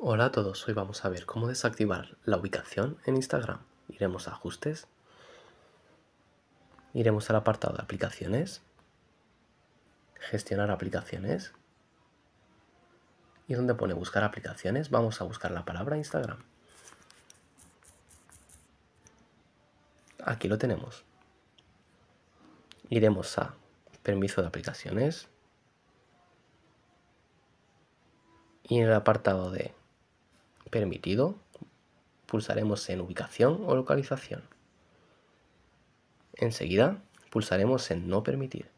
Hola a todos, hoy vamos a ver cómo desactivar la ubicación en Instagram. Iremos a ajustes, iremos al apartado de aplicaciones, gestionar aplicaciones y donde pone buscar aplicaciones vamos a buscar la palabra Instagram. Aquí lo tenemos. Iremos a permiso de aplicaciones y en el apartado de permitido, pulsaremos en ubicación o localización. Enseguida pulsaremos en no permitir.